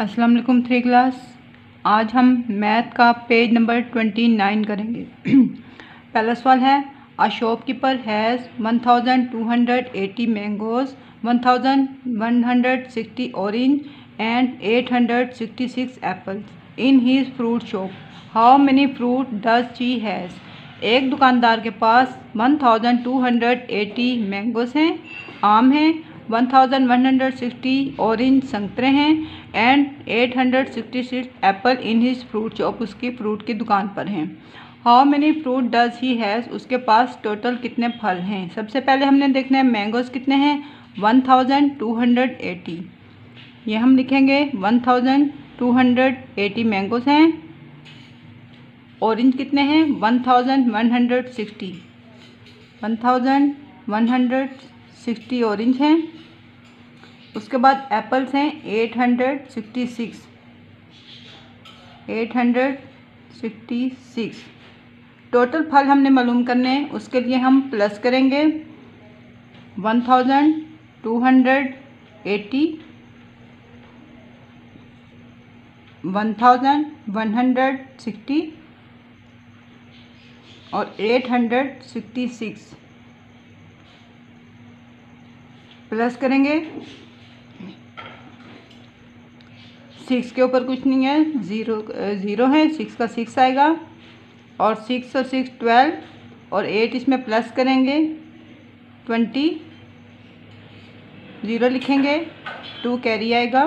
अस्सलाम वालेकुम three class आज हम मैथ का पेज नंबर ट्वेंटी नाइन करेंगे। पहला सवाल है आ shopkeeper has one thousand two hundred eighty mangoes one thousand one hundred sixty orange and eight hundred sixty six apples in his fruit shop how many fruit does she has एक दुकानदार के पास one thousand two hundred eighty mangoes हैं, आम हैं one thousand one hundred sixty orange संतरे हैं and eight hundred sixty six apple in his fruit shop उसकी fruit की दुकान पर हैं। How many fruit does he has उसके पास टोटल कितने फल हैं? सबसे पहले हमने देखना है मैंगोज़ कितने हैं? One thousand two hundred eighty ये हम लिखेंगे one thousand two hundred eighty mangoes हैं। ऑरेंज कितने हैं? One thousand one hundred sixty one thousand one hundred sixty orange हैं उसके बाद एप्पल्स हैं eight hundred sixty six eight hundred sixty six total फल हमने मालूम करने हैं, उसके लिए हम प्लस करेंगे one thousand two hundred eighty one thousand one hundred sixty और eight hundred sixty six plus करेंगे सिक्स के ऊपर कुछ नहीं है। ज़ीरो ज़ीरो है। सिक्स का सिक्स आएगा। और सिक्स और सिक्स ट्वेल्व और एट इसमें प्लस करेंगे। ट्वेंटी ज़ीरो लिखेंगे। टू कैरी आएगा।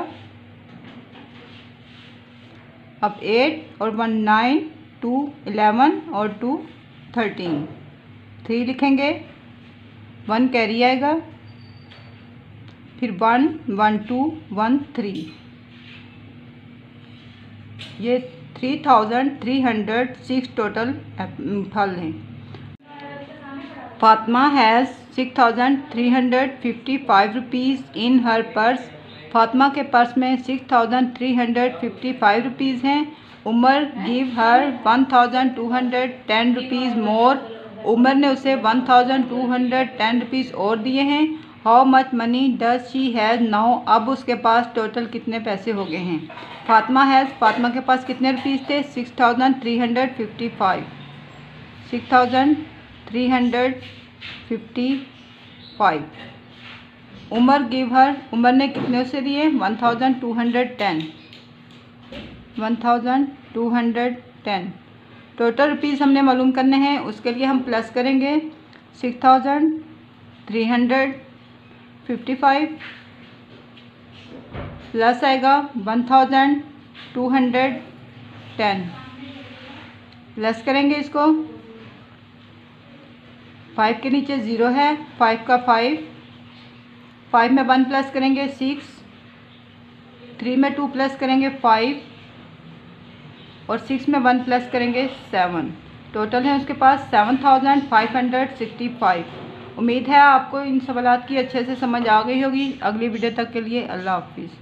अब एट और वन नाइन टू इलेवन और टू थर्टीन थ्री लिखेंगे। वन कैरी आएगा। फिर one one two one three ये three thousand three hundred six total फल हैं। Fatima has six thousand three hundred fifty five rupees in her purse Fatima के purse में six thousand three hundred fifty five rupees हैं। Umar give her one thousand two hundred ten rupees more Umar ने उसे one thousand two hundred ten rupees और दिए हैं। How much money does she has now अब उसके पास total कितने पैसे हो गए हैं? फातिमा हैज़ फातिमा के पास कितने रुपीज़ थे? Six thousand three hundred fifty five six thousand three hundred fifty five Umar give her Umar ने कितने से दिए? One thousand two hundred ten one thousand two hundred ten total rupees हमने मालूम करने हैं, उसके लिए हम प्लस करेंगे। Six thousand three hundred fifty five plus आएगा one thousand two hundred ten plus करेंगे इसको। फाइव के नीचे ज़ीरो है फाइव का फाइव फाइव में वन प्लस करेंगे सिक्स थ्री में टू प्लस करेंगे फाइव और सिक्स में वन प्लस करेंगे सेवन टोटल है उसके पास seven thousand five hundred sixty five उम्मीद है आपको इन सवाल की अच्छे से समझ आ गई होगी। अगली वीडियो तक के लिए अल्लाह हाफिज़।